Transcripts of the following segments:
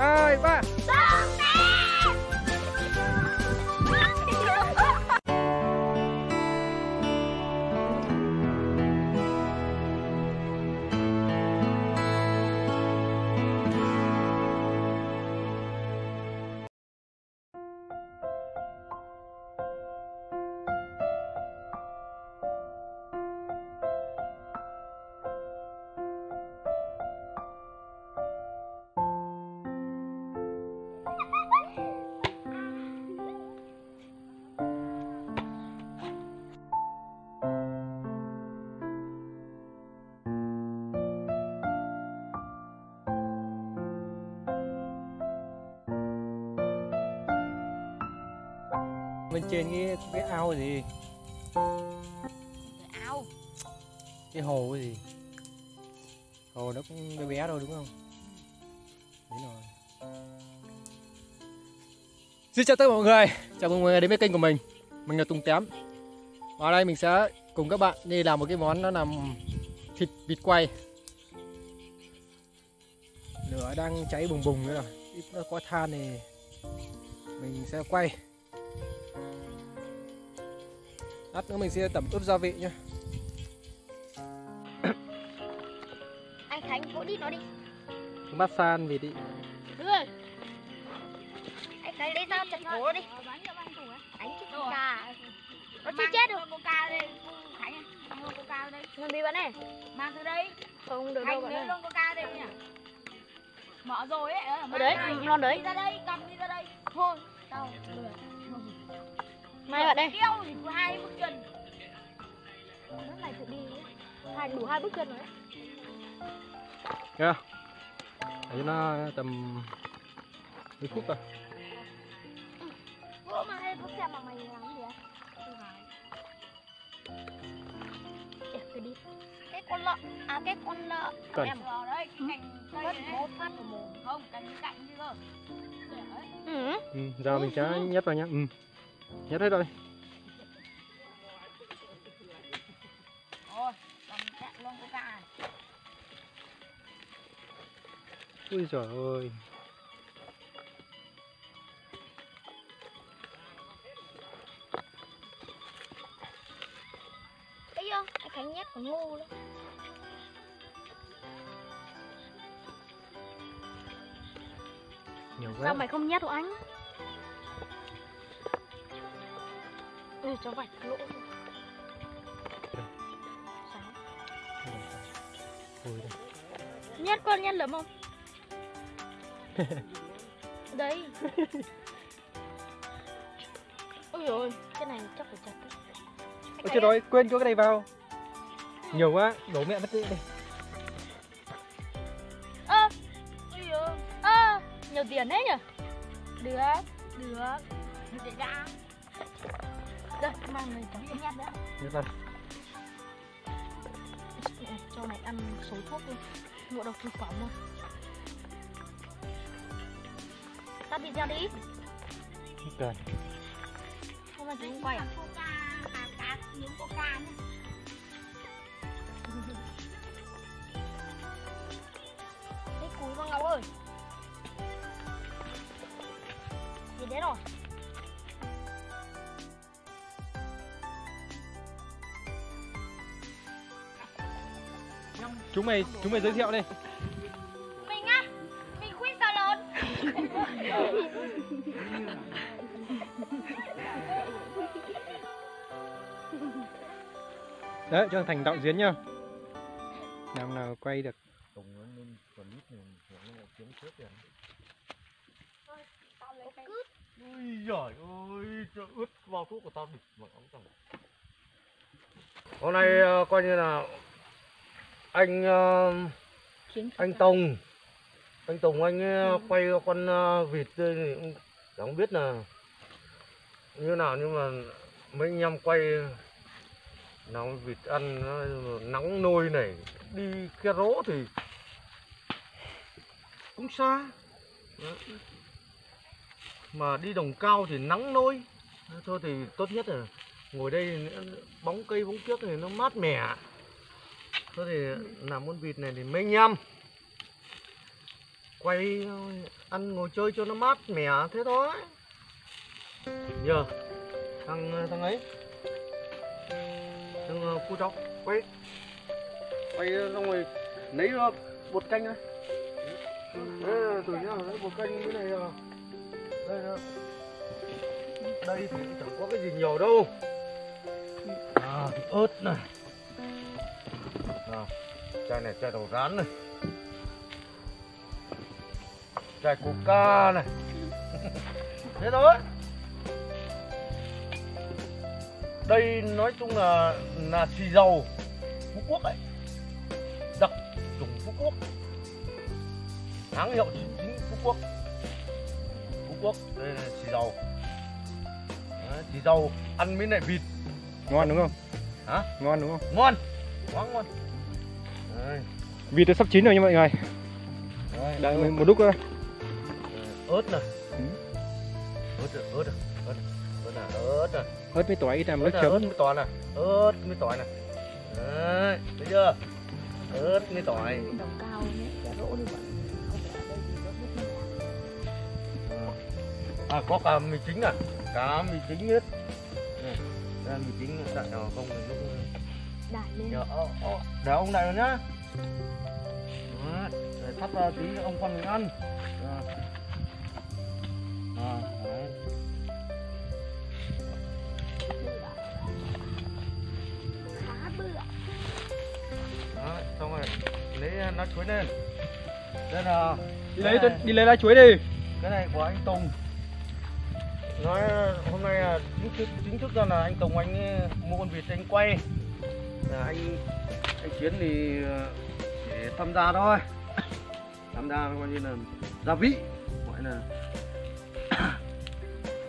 hai ba trên cái cái ao gì? Ao? Cái hồ cái gì? Hồ nó cũng bé bé thôi đúng không? Đúng rồi. Xin chào tất cả mọi người. Chào mừng mọi người đến với kênh của mình mình là Tùng Tém và đây mình sẽ cùng các bạn đi làm một cái món nó là thịt vịt quay. Lửa đang cháy bùng bùng nữa rồi. Ít nữa có than thì mình sẽ quay lát nữa mình sẽ tẩm ướp gia vị nhé anh khánh vỗ đi nó đi. San vịt đi. Đưa. Anh khánh lấy dao chặt cổ đi. Đánh chết gà nó chưa chết được. Coca đây khánh ơi, mua coca đây. Làm gì bạn này mang từ đây. Không được đâu bạn ơi. luôn coca đây nhỉ? Mở rồi ấy ở đấy non đấy. Đi ra đây cầm đi ra đây. Thôi đâu. Mai bạn đây. Kêu thì có hai bước chân. Nó này tự đi hai đủ hai bước chân rồi đấy. Kìa. Đấy nó tầm mấy phút rồi. Vỗ mà hay có xem mà mày làm gì á? Để tôi đi. Cái con lợn. À cái con lợn. Cần. Em vào đây cái cành cây mất này. một phát không cành cạnh đi cơ Để đấy. ừ. ừ, Giờ mình sẽ nhét vào nhá. Ừ. Nhét hết rồi. Ui giời ơi. Thấy chưa? Anh khánh nhét còn ngu nữa Nhiều sao quá. mày không nhét hộ anh ừ cho vạch lỗ. Nhét con nhét lắm không? Đấy ôi rồi cái này chắc phải chặt đấy. Ôi chết rồi quên cho cái này vào. Nhiều quá đổ mẹ mất đi. Đây ơ giời ơ nhiều tiền đấy nhỉ được được. Để ra đây mang này cháu nhét nữa Nhét vào cho này ăn số thuốc đi. Ngộ độc thực phẩm rồi tắt video đi. Không cần không mà chúng quay à? Coca cá miếng coca nhé Cái cúi con Ngọc ơi. Gì đấy rồi Chúng mày chúng mày giới thiệu đi Mình á Mình khuyết xà lớn Đấy cho thành đạo diễn nhá Làm nào quay được Tùng nó nên còn ít này nó lại kiếm trước rồi. Ui giời ơi, cho ướt vào thuốc của tao địch vào ống tao. Hôm nay ờ, coi như là anh ờ, anh Tùng. Anh Tùng anh ờ, quay con ờ, vịt thì chẳng biết là như nào nhưng mà mấy anh em quay nào vịt ăn nó nắng nôi này đi ke rỗ thì cũng xa. Đó. mà đi đồng cao thì nắng nôi. Thôi thì tốt nhất là ngồi đây bóng cây bóng kiếc thì nó mát mẻ thôi thì làm con vịt này thì mấy anh em. Quay ăn ngồi chơi cho nó mát mẻ thế thôi. Giờ thằng thằng ấy. Thằng ờ, cu chó quay. Quay xong rồi lấy ờ, bột canh này Đấy, từ nhá lấy bột canh cái này ờ, đây ờ, đây thì chẳng có cái gì nhiều đâu. À, thì ớt này à, chai này chai đầu rán này. Chai coca này. Thế thôi. Đây nói chung là là xì dầu phú quốc đấy đặc trùng phú quốc. Hãng hiệu chính chính phú quốc. Phú quốc đây là xì dầu. Đấy, xì dầu ăn với lại vịt. Ngon đúng không? Hả? Ngon đúng không? Ngon quá ngon Đấy, vịt đã sắp chín rồi nha mọi người. Đấy, đợi một lúc nữa. Ớt này Ừ. ớt này, ớt ớt này, ớt này, ớt với tỏi làm nước ớt này, ớt chấm với tỏi này ớt với tỏi này đấy thấy chưa? Ớt với tỏi. Đồng cao nhé rỗ đi đây à có cả mì chính à? Cá mì chính hết. Đây là mì chính đại nào không thì lúc đài lên. Ờ, ờ, để ông này rồi nhá Đấy, để thắp ra tí ông con mình ăn. Đấy. xong rồi lấy lá chuối lên. Đây là đi lấy này- đi lấy lá chuối đi. Cái này của anh Tùng. Nói hôm nay là chính thức chính thức ra là anh Tùng anh mua con vịt anh quay. Là anh anh Chiến thì ờ, để tham gia thôi. Tham gia coi như là gia vị gọi là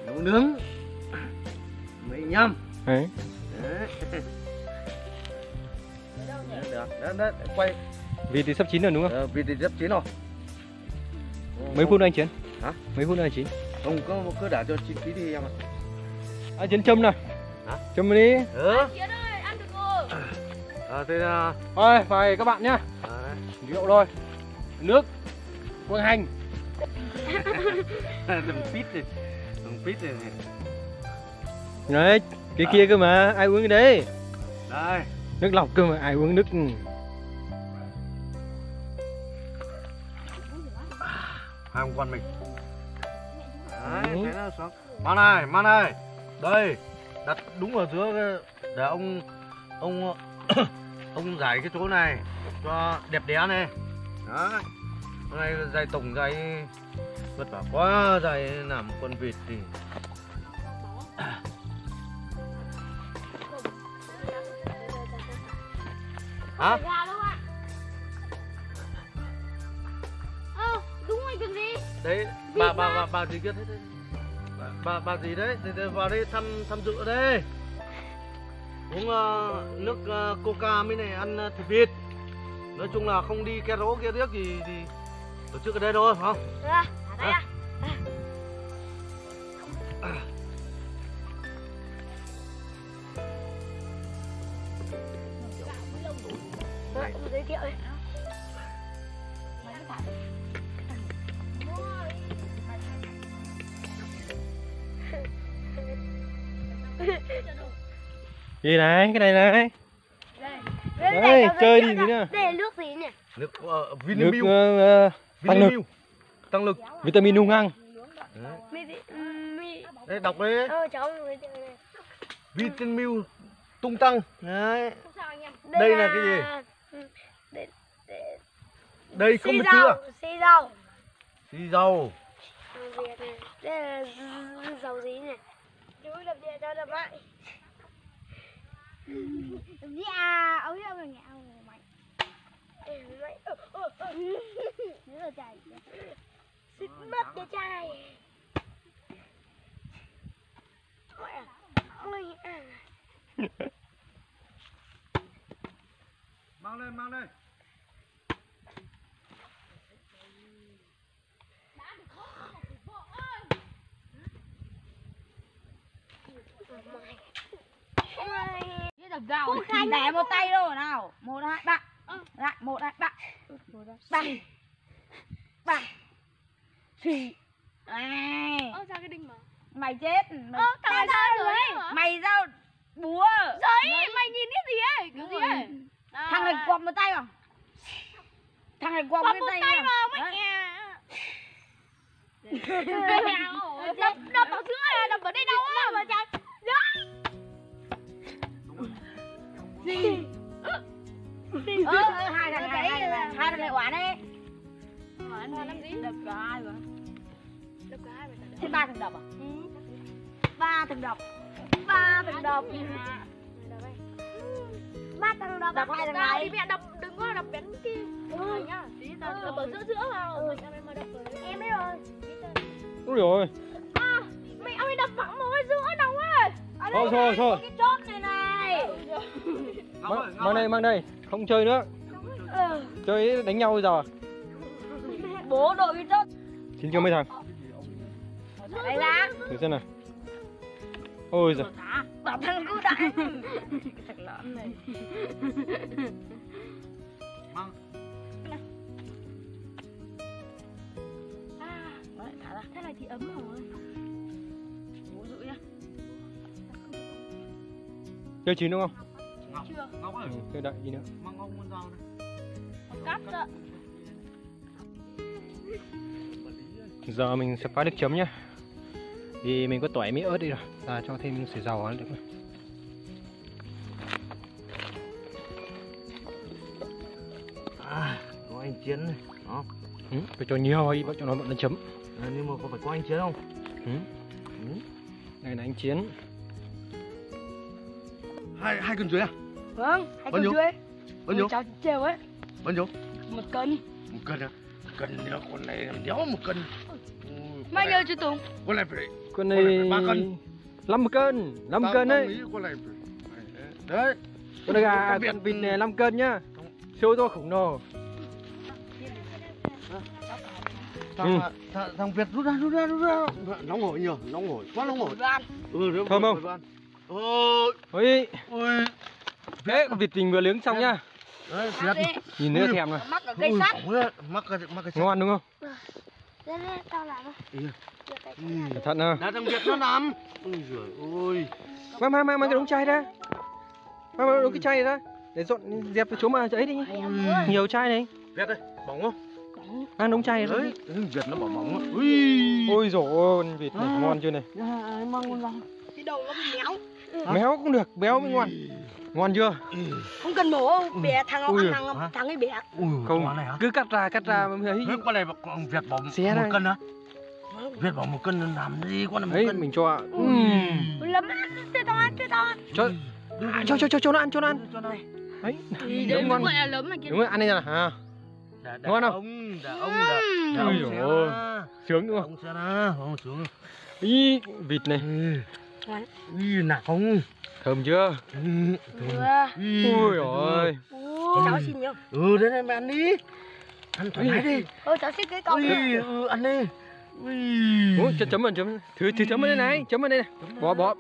nấu nướng mấy nhâm đấy. Đấy. Đấy, được. Đấy, đấy, quay. Vịt thì sắp chín rồi đúng không? Ờ, vịt thì rất chín rồi. Mấy phút nữa anh chiến? Hả? mấy phút nữa anh chiến? Không cứ cứ để cho chín tí đi em ạ. Anh chiến châm nào. Hả? châm đi. Ừ. à, thế là thôi mời các bạn nhá. À, đấy. rượu thôi. Nước quang hành. Đừng pít đi. Đừng pít đi. Đấy cái kia cơ mà ai uống cái đấy? Đây. Nước lọc cơ mà ai uống nước? Hai ông con mình. Đấy Ừ. thế là xong. Mang này mang này đây đặt đúng ở giữa cái, để ông ông ông giải cái chỗ này cho đẹp đẽ này. Đấy hôm nay dạy tổng dạy vất vả quá dạy làm con vịt thì. Hả? Ơ đúng rồi cần gì đấy bà bà bà bà gì kia thế thế. Bà, bà gì đấy? Thì, vào đây thăm tham dự đây uống ờ, nước ờ, coca mới này ăn ờ, thịt vịt. Nói chung là không đi ke rỗ kia riếc gì thì tổ chức ở đây thôi phải không? À, ở đây à. Này. Gì này cái này này Đây, đây, chơi đi cho- nữa. Đây là nước gì nhỉ? nước uh, nước Vinamilk ờ, ờ, tăng lực Vinamilk tăng lực vitamin hung hăng đấy. Mi, mi, đấy đọc đấy ờ, đây. Vinamilk tung tăng đấy em? Đây là cái gì? Đây, đây, đây không được chưa xì dầu. xì dầu Hàng Việt này. Đây là dầu gì nhỉ? Chú đập điện cho đập lại. Dạ, ấu yêu rồi nhạo mày. Là chạy. Xịt mất cái chai. Mang lên mang lên Ôi. Cái đập gạo này. Để một tay đâu nào. Một hai ba. Lại một hai ba. Ba. Ba. Thì Ai ơ sao cái đinh mà? Mày chết. Mày, thằng này sao rồi Mày sao búa. Giấy mày nhìn cái gì ấy? Kiểu gì ấy? Thằng này quặp một tay vào. Thằng này quặp quặp cái một tay tay vào. mày đập đập vào giữa này đập vào đây đâu á mà chả Ờ, ờ, hai thằng này, hai thằng này, hai thằng này oán đấy. Hoàn làm gì? Đập cả hai vào. Đập cả hai vậy Thế ba thằng đập à? Ba thằng đập. Ba thằng đập ba thằng đập. Đập hai thằng này. đi mẹ đập đừng có đập bén kia. Ừ. nhá tí tao đập ở giữa giữa vào. Ừ. em mà đập ở em biết rồi. Đúng rồi. à mẹ ơi đập thẳng vào cái giữa đâu á Thôi thôi thôi. Mang, mang đây mang đây. Không chơi nữa. ừ. Chơi đánh nhau bây giờ. Bố đội cái chốt Xin cho mấy thằng. Đây ra Thử xem nào. Ôi giời. Đập thằng cứ đại thằng lợn này ra thế này thì ấm rồi Bố dụi nhá Chơi chín đúng không? Chưa Ngọc ơi, chơi đợi gì nữa. mang ông con dao này. một cắt đó Giờ mình sẽ phá nước chấm nhá. Thì mình có tỏi mỹ ớt đi rồi. Ta cho thêm sủi dầu vào được rồi. À, có anh chiến này. Đó. Ừ, phải cho nhiều ấy, cho nó nó chấm. À, nhưng mà có phải có anh chiến không? Ừ. Ừ. Đây là anh chiến. Hai hai cân dưới à? Vâng, hai cân dưới Bao nhiêu? Cháu trêu ấy Bao nhiêu? Một cân Một cân à? Cân nữa con này đéo một cân. Con Bao này- nhiêu chú Tùng? Con này phải Con Con này phải ba cân. 5 cân, 5 tao- cân đấy. Con này phải- Đấy. Con này gà Con con vịt này 5 cân nhá. Siêu to khủng lồ. Thằng, Ừ. thằng, thằng Việt rút ra, rút ra, rút ra. Nóng hổi nhiều, nóng hổi, quá nóng hổi. Ừ, Thơm không? Ôi, Ôi, ôi. Đấy con vịt mình vừa nướng xong nhá. Đấy, Nhìn nữa thèm rồi. Mắc ở cây sắt đấy. Mắc cái, mắc cái Ngon đúng không? đây đây tao làm Ừ. Ừ. Cẩn thận nào. Đã thằng Việt nó làm. Ôi giời ơi. Mang mang mang mang cái đống chai ra. Mang mang đống cái chai này ra. Để dọn dẹp cái chỗ mà ấy đi. Nhiều chai này. Việt ơi, bỏng không? Mang đống ra. Đấy, Việt nó bảo bỏng á. Ui. Ôi dồi ôi, vịt này ngon chưa này. Cái đầu nó bị méo Méo cũng được, béo mới ngon. Ngon chưa? Không cần mổ đâu Bẻ thằng Ui. ăn thằng, Hả? thằng ấy bẻ Ui, Không, con này hả? cứ cắt ra cắt ra mới ấy. Thế con này Việt bảo Xé một đây. cân á? Việt bảo một cân làm gì con này một Đấy, cân. mình cho Ừm. Lắm Thế to ăn, to ăn cho à, cho cho cho cho nó ăn cho nó ăn. Cho. Đấy. Đúng ngon. gọi là lớn mà kia Đúng rồi, ăn đây nào. À, Đã, đã Ngon không? Ông, đã ông, đã. Đã ông sướng đúng không? Ông ông xuống. Ý, vịt này, Ngon. Ui, nạc không? thơm chưa? Ừ. Vừa Ui ôi. Cháu xin miếng Ừ, đấy này mày ăn đi. Ăn thoải mái đi. Ôi cháu xin cái con Ui, ừ, ăn đi. Ui. Ui, cho chấm vào chấm. Thử thử chấm vào đây này, chấm vào đây này. Bỏ bỏ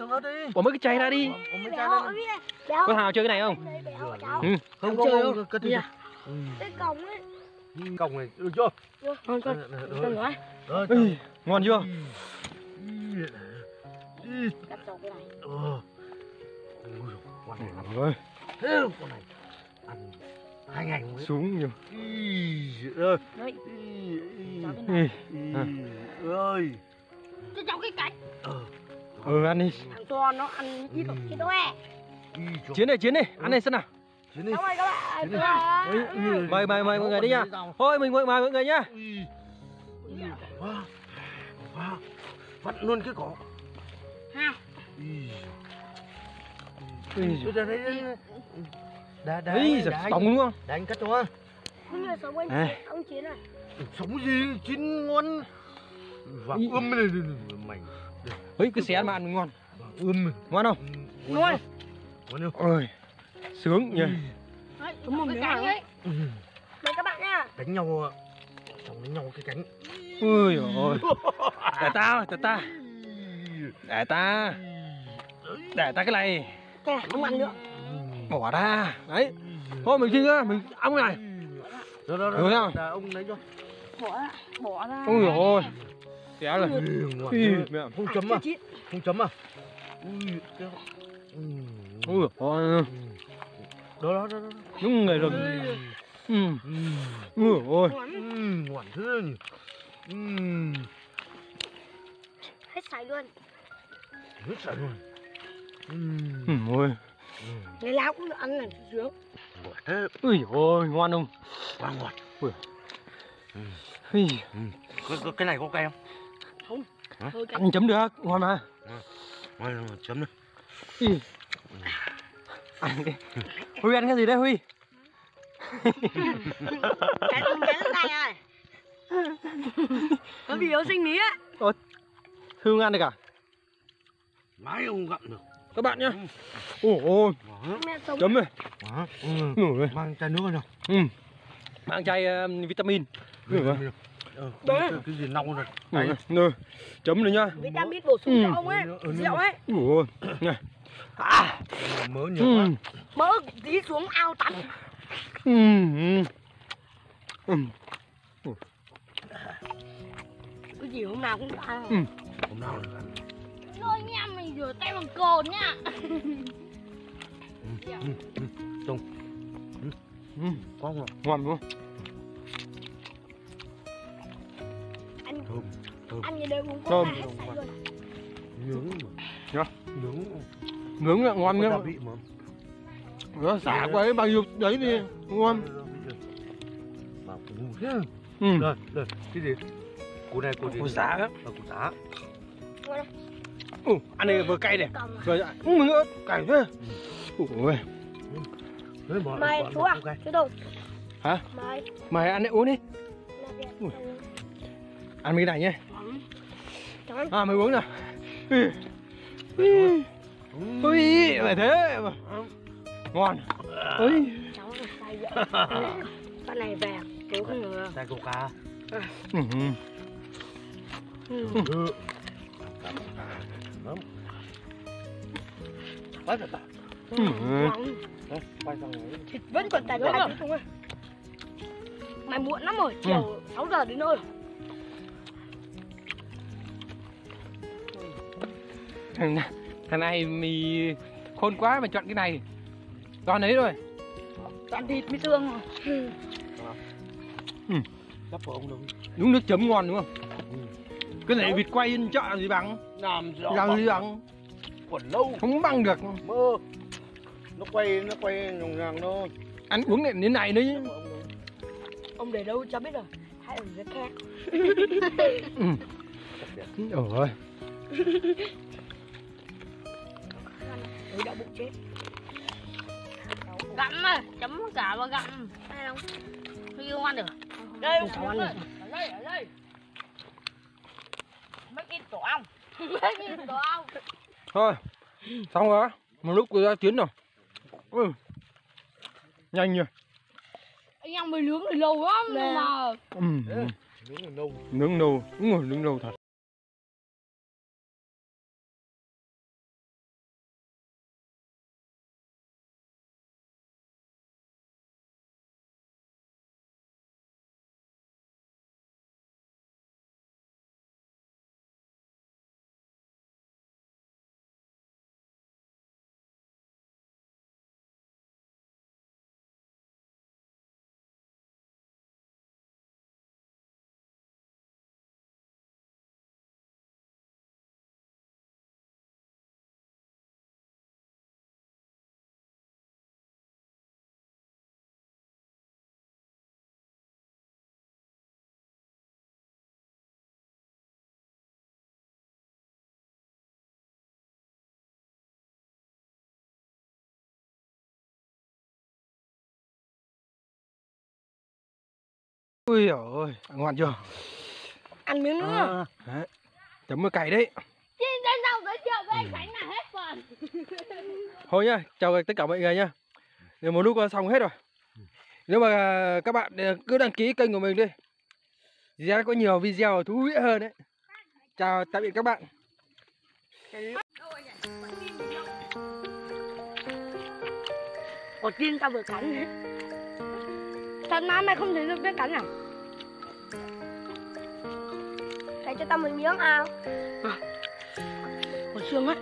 bỏ mấy cái chai ra đi. Có Hào chơi cái này không? Đây Ừ. Không, Không không, chơi không, đâu. cất đi. Dạ. Ừ. Cái cổng ấy Còng này, được chưa? Ờ, Ui, ngon chưa? Cắt đầu cái này Ừ. Con này làm rồi. thế con này ăn hai ngày mới xuống nhiều. Ý, ơi cái ơi Cho cháu cái cánh ờ Ừ, ăn đi. Thằng to nó ăn ít rồi Cái đóe Chiến này, chiến này, ăn này xem nào. Chiến đi các bạn Chiến mời mời mời mọi người đi nha. Thôi mình mời mời mọi người nhá. Quá quá vặn luôn cái cỏ Ui, Bây giờ đấy đá đá Ý, đá tổng đúng không? đá anh cắt cho sống anh À. Ông Chiến à sống gì chín ngon Ý. ươm này mày Ơi, cứ xé mà ăn mới ngon. ươm Ngon không? Ngon ngon không Ôi, sướng nhỉ. Đấy, Đúng một miếng nào ấy Ừ. Mời các bạn nha đánh nhau ạ chồng đánh nhau cái cánh Ui ôi. Để tao, để ta. Để ta. Để ta cái này. Cái này không ăn nữa Bỏ ra. Đấy. Thôi mình xin nhá, mình ăn cái này. Rồi, rồi, Được rồi, ông lấy cho. Bỏ ra Bỏ ra Ôi ôi. té rồi Ừ, mẹ. không chấm à không chấm à ui ừ. ôi đó đó đó đó đúng người rồi ừ ừ. ui ôi Ừ, ngon thế nhỉ ừ. hết sảy luôn rất sợ luôn ừ. ừ ôi. Ừ. ngày nào cũng ăn này sướng. Ngọt thế. Ui ôi ngon không? Quá ngọt. Ui. Có, có cái này có cay không? Thôi cái ăn chấm được ngon mà. Thôi, chấm đi. Ui. ăn đi huy ăn cái gì đấy huy? Cái cái này rồi có bị yếu sinh lý á. Hương ăn được cả mãi không gặm được các bạn nhá. Ôi ôi mẹ sống chấm đó. Ừ. ui mang chai nước vào nào ừ. Mang chai um, vitamin. Ừ, vâng. Ờ, Đấy. cái, gì nong rồi. Rồi chấm này nhá. Vitamin bổ sung Ừ. cho ông ấy. Ừ, ừ, rượu ấy. Ui này. À. Mớ nhiều quá. Ừ mỡ tí xuống ao tắm. Ừ ừ. Ừ. Cái gì hôm nào cũng ăn Ừ. hôm nào được ăn Thôi nha, mình rửa tay bằng cồn nha. ừ có ngon ngon không? Ăn thơm thơm. ăn đều uống Thơm. coca hết sảy luôn. Nướng Nhá. nướng. Nướng là ngon có nhá. gia vị mà. Nó xả qua ấy bao nhiêu đấy đi ngon. Mà cũng thế. Ừ. Đây đây cái gì? Củ này củ gì? củ sả á củ sả ừ ăn này vừa cay này. Cầm rồi ừ nữa cay thế. Ui bỏ- mày chú à chú đâu Hả? mày. Mày ăn đấy uống đi. Ui. việc ăn cái này nhé. À mày uống nào. Ui. Ui. Ừ. ui mày thế. Mà ngon. Ui. Say vậy. Con này về ngờ chai coca ừ. ừ. ừ. Lắm. Quá thật. Ừ. Này. thịt vẫn còn tàn tạ chứ không ơi mày muộn lắm rồi chiều 6 giờ đến nơi thằng thằng này mì khôn quá mà chọn cái này toàn ấy rồi toàn thịt với xương ông đâu. đúng nước chấm ngon đúng không Ừ. cái này vịt quay trên chợ gì bằng Làm rõ làm gì bằng còn lâu không bằng được mơ. Nó quay nó quay nhòng nhàng nó. ăn uống này đến này nữa chứ. Của ông ông để đâu cho biết rồi hãy ở dưới khe ừ. ôi đau bụng chết Gặm mà, chấm cả vào gặm. hay không không ăn được. đây cháu ăn ở được đây, ở đây. Mấy cái tổ ong. Mấy cái tổ ong. thôi xong rồi một lúc ra chuyến rồi ừ. nhanh nhỉ Anh em mới nướng thì lâu lắm Nè. nhưng mà ừ. Nướng là nâu. nướng nâu đúng rồi nướng nâu thật ui ôi ngon chưa? Ăn miếng nữa. Đấy. chấm với cày đấy. Trên đây đâu giới thiệu với anh Khánh là hết phần. thôi nhá chào tất cả mọi người nhá. Để một lúc xong hết rồi. Nếu mà các bạn cứ đăng ký kênh của mình đi. Sẽ có nhiều video thú vị hơn đấy. Chào tạm biệt các bạn. Quả tiên tao vừa cắn Thật má mày không thấy được vết cắn à? Thấy cho tao một miếng nào à, Còn xương ấy